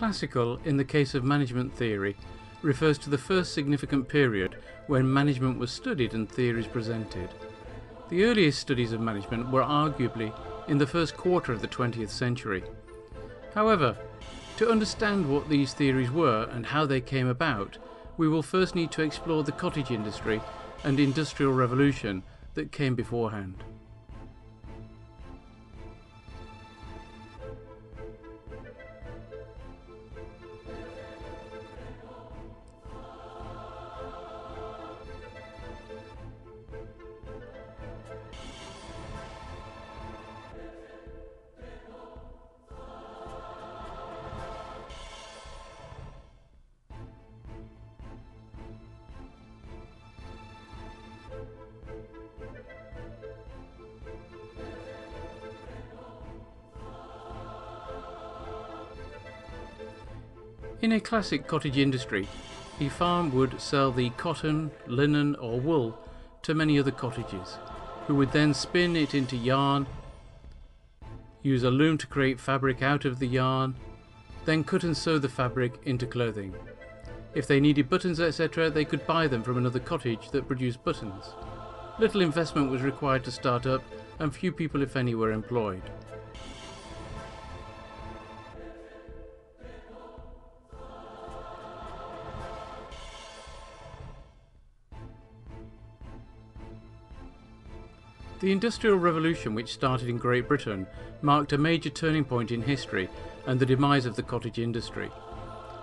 Classical, in the case of management theory, refers to the first significant period when management was studied and theories presented. The earliest studies of management were arguably in the first quarter of the 20th century. However, to understand what these theories were and how they came about, we will first need to explore the cottage industry and industrial revolution that came beforehand. In a classic cottage industry, a farm would sell the cotton, linen, or wool to many other cottages, who would then spin it into yarn, use a loom to create fabric out of the yarn, then cut and sew the fabric into clothing. If they needed buttons, etc., they could buy them from another cottage that produced buttons. Little investment was required to start up, and few people, if any, were employed. The Industrial Revolution, which started in Great Britain, marked a major turning point in history and the demise of the cottage industry.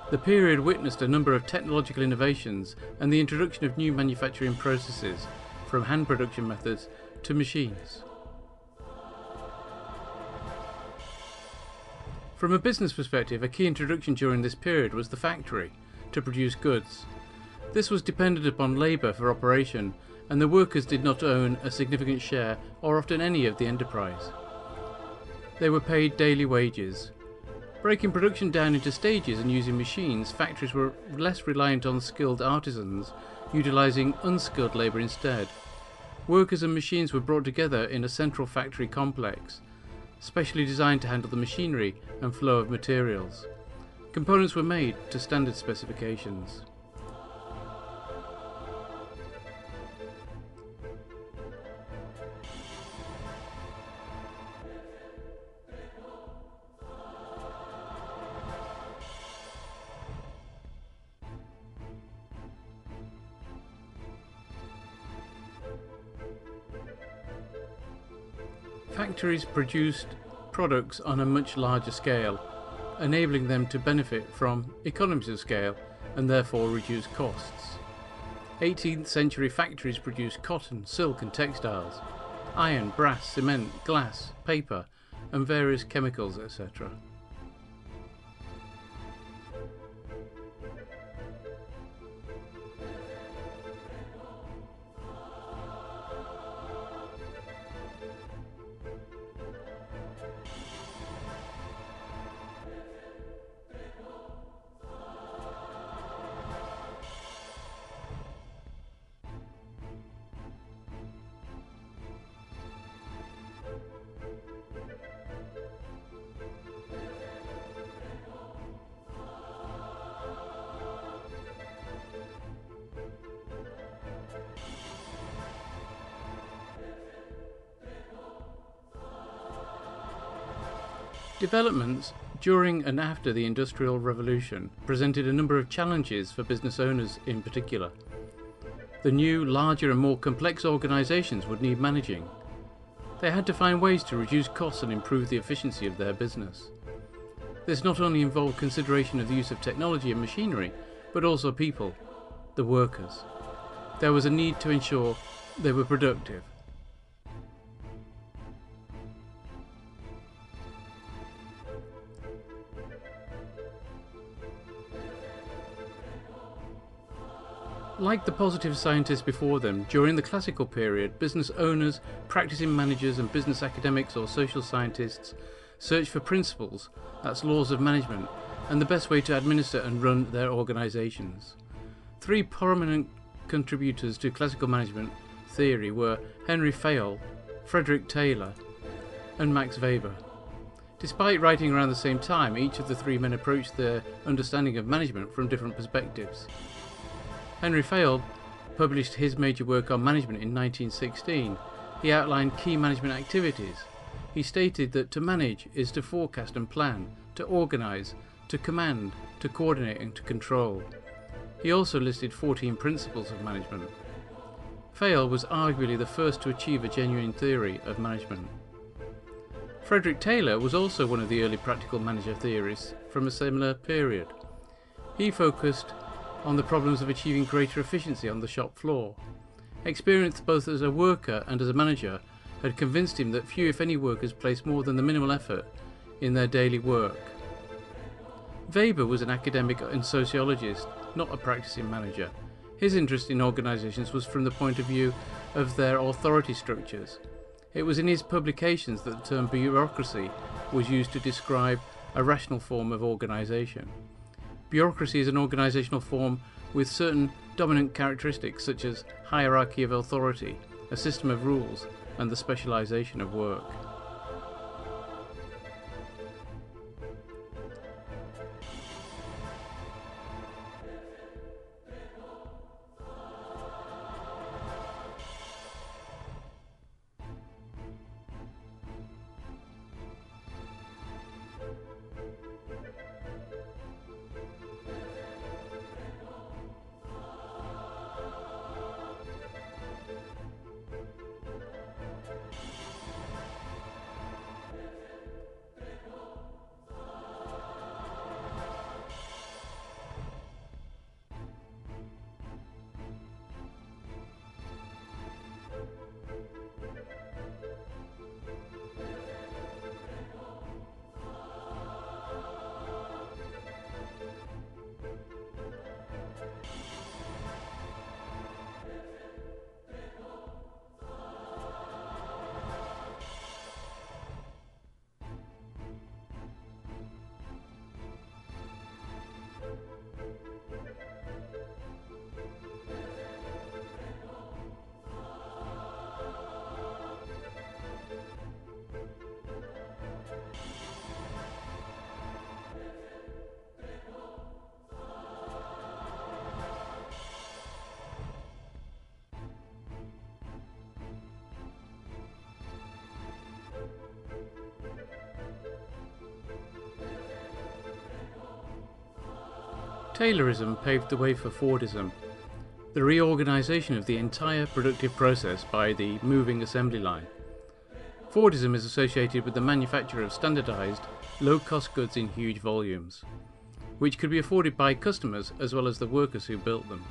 The period witnessed a number of technological innovations and the introduction of new manufacturing processes, from hand production methods to machines. From a business perspective, a key introduction during this period was the factory to produce goods. This was dependent upon labour for operation and the workers did not own a significant share or often any of the enterprise. They were paid daily wages. Breaking production down into stages and using machines, factories were less reliant on skilled artisans, utilising unskilled labour instead. Workers and machines were brought together in a central factory complex, specially designed to handle the machinery and flow of materials. Components were made to standard specifications. Factories produced products on a much larger scale, enabling them to benefit from economies of scale and therefore reduce costs. 18th century factories produced cotton, silk and textiles, iron, brass, cement, glass, paper and various chemicals etc. Developments during and after the Industrial Revolution presented a number of challenges for business owners in particular. The new, larger and more complex organisations would need managing. They had to find ways to reduce costs and improve the efficiency of their business. This not only involved consideration of the use of technology and machinery, but also people, the workers. There was a need to ensure they were productive Like the positive scientists before them, during the classical period, business owners, practicing managers and business academics or social scientists searched for principles, that's laws of management, and the best way to administer and run their organisations. Three prominent contributors to classical management theory were Henry Fayol, Frederick Taylor, and Max Weber. Despite writing around the same time, each of the three men approached their understanding of management from different perspectives. Henry Fayol published his major work on management in 1916. He outlined key management activities. He stated that to manage is to forecast and plan, to organise, to command, to coordinate and to control. He also listed 14 principles of management. Fayol was arguably the first to achieve a genuine theory of management. Frederick Taylor was also one of the early practical manager theorists from a similar period. He focused on the problems of achieving greater efficiency on the shop floor. Experience both as a worker and as a manager had convinced him that few, if any, workers place more than the minimal effort in their daily work. Weber was an academic and sociologist, not a practicing manager. His interest in organisations was from the point of view of their authority structures. It was in his publications that the term bureaucracy was used to describe a rational form of organisation. Bureaucracy is an organisational form with certain dominant characteristics such as hierarchy of authority, a system of rules, and the specialisation of work. Taylorism paved the way for Fordism, the reorganisation of the entire productive process by the moving assembly line. Fordism is associated with the manufacture of standardised, low-cost goods in huge volumes, which could be afforded by customers as well as the workers who built them.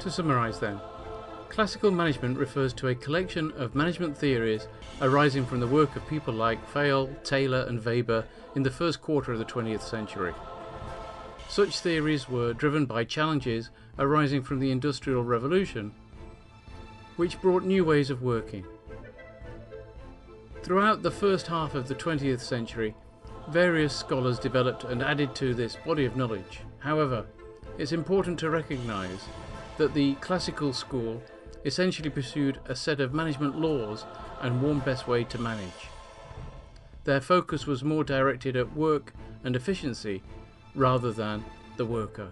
To summarise then, classical management refers to a collection of management theories arising from the work of people like Fayol, Taylor and Weber in the first quarter of the 20th century. Such theories were driven by challenges arising from the Industrial Revolution, which brought new ways of working. Throughout the first half of the 20th century, various scholars developed and added to this body of knowledge. However, it's important to recognise that the classical school essentially pursued a set of management laws and one best way to manage. Their focus was more directed at work and efficiency rather than the worker.